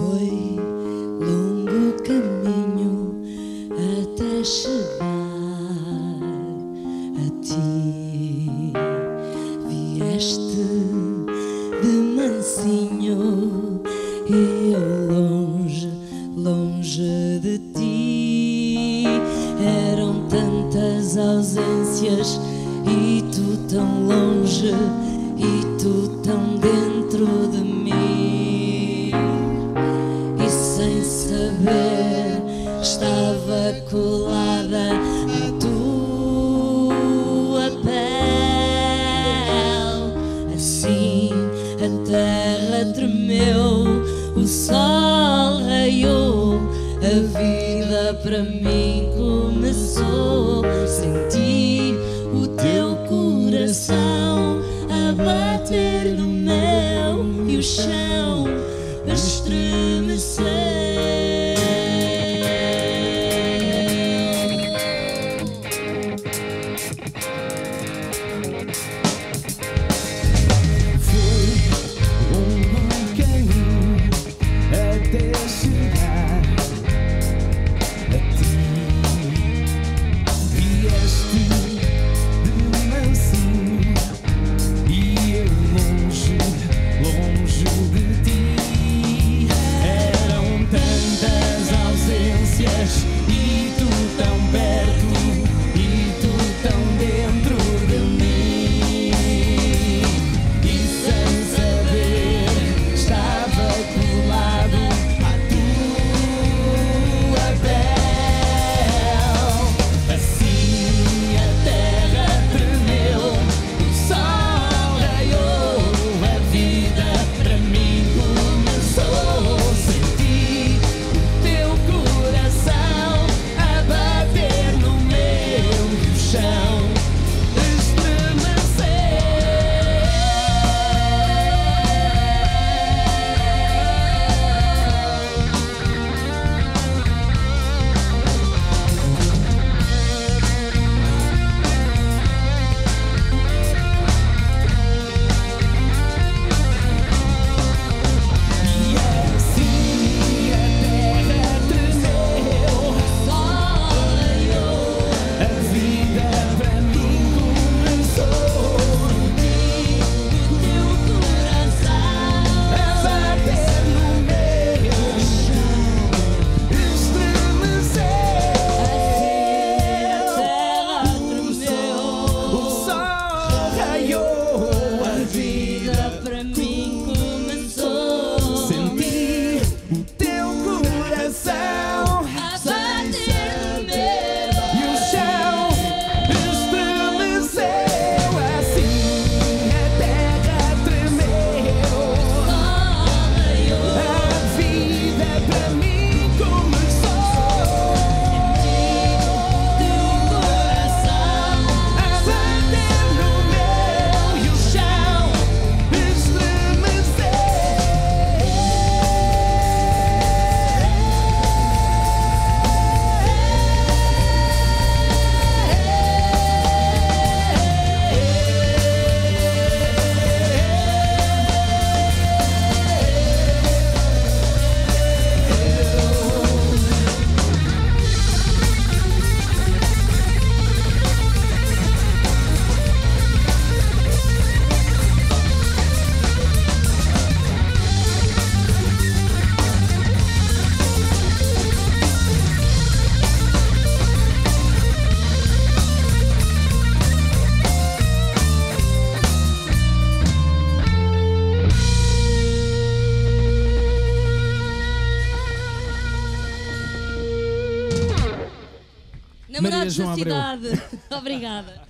foi longo caminho até chegar a ti. Vieste de mansinho e eu longe, longe de ti. Eram tantas ausências e tu tão longe e tu tão dentro de mim. colada à tua pele. Assim a terra tremeu, o sol raiou, a vida para mim começou. Maria João da Abreu. Obrigada.